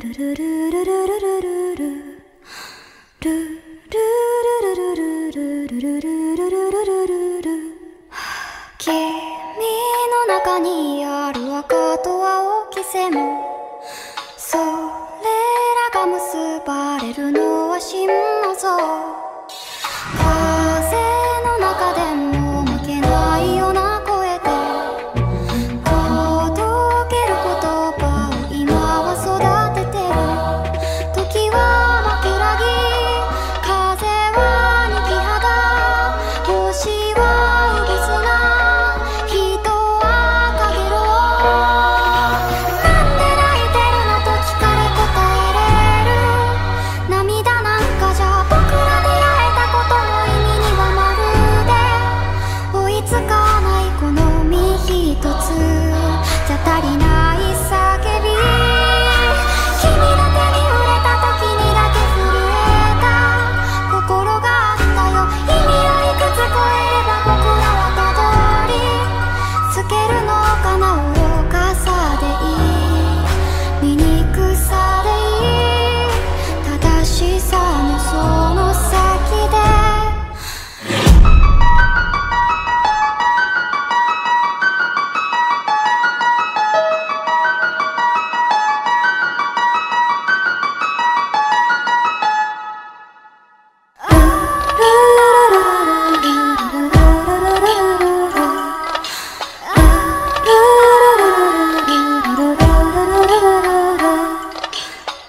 ルルルルルルルルルル君の中にある赤と青きもそれらが結ばれるのは新聞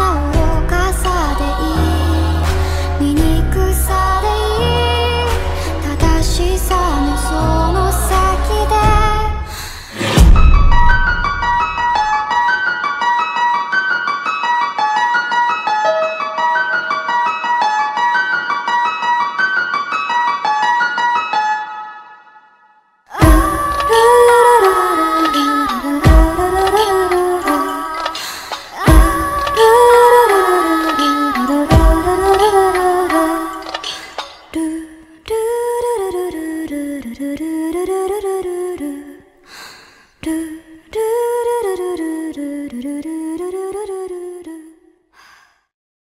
know do